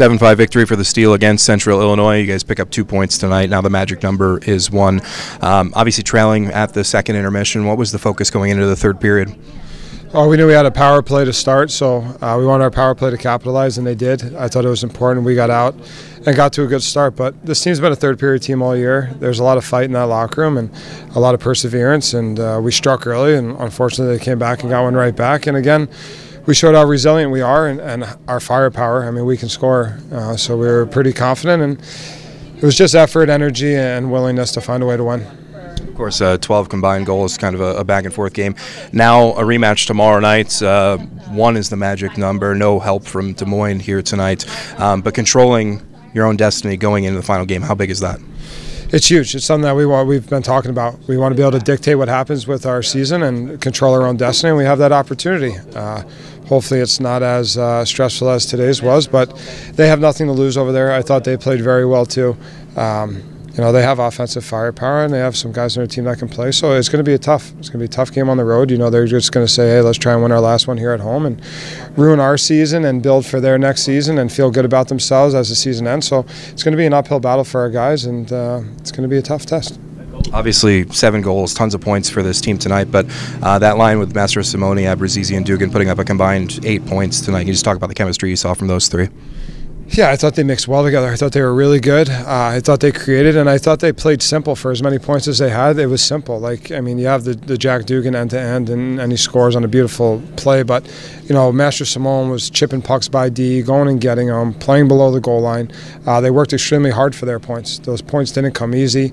7-5 victory for the Steel against Central Illinois. You guys pick up two points tonight. Now the magic number is one. Um, obviously trailing at the second intermission. What was the focus going into the third period? Oh, we knew we had a power play to start, so uh, we wanted our power play to capitalize, and they did. I thought it was important. We got out and got to a good start. But this team's been a third period team all year. There's a lot of fight in that locker room and a lot of perseverance, and uh, we struck early, and unfortunately they came back and got one right back. And again, we showed how resilient we are and, and our firepower. I mean, we can score, uh, so we were pretty confident, and it was just effort, energy, and willingness to find a way to win. Of course, uh, 12 combined goals, kind of a, a, back and forth game. Now a rematch tomorrow night. Uh, one is the magic number. No help from Des Moines here tonight, um, but controlling your own destiny going into the final game. How big is that? It's huge. It's something that we want, we've been talking about. We want to be able to dictate what happens with our season and control our own destiny. And we have that opportunity. Uh, hopefully, it's not as uh, stressful as today's was, but they have nothing to lose over there. I thought they played very well too. Um, you know they have offensive firepower and they have some guys on their team that can play. So it's going to be a tough. It's going to be a tough game on the road. You know they're just going to say, hey, let's try and win our last one here at home and ruin our season and build for their next season and feel good about themselves as the season ends. So it's going to be an uphill battle for our guys and uh, it's going to be a tough test. Obviously, seven goals, tons of points for this team tonight. But uh, that line with Mastrosimone, Abruzzese, and Dugan putting up a combined eight points tonight. Can you just talk about the chemistry you saw from those three? Yeah, I thought they mixed well together. I thought they were really good. Uh, I thought they created, and I thought they played simple for as many points as they had. It was simple. Like I mean, you have the, the Jack Dugan end to end, and, he scores on a beautiful play. But you know, Mastrosimone was chipping pucks by D, going and getting them, playing below the goal line. Uh, they worked extremely hard for their points. Those points didn't come easy.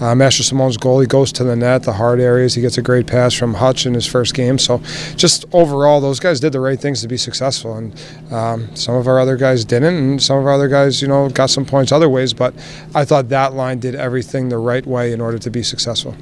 Uh, Mastrosimone's goal, he goes to the net, the hard areas. He gets a great pass from Hutch in his first game. So, just overall, those guys did the right things to be successful, and um, some of our other guys didn't, and some of our other guys you know, got some points other ways, but I thought that line did everything the right way in order to be successful.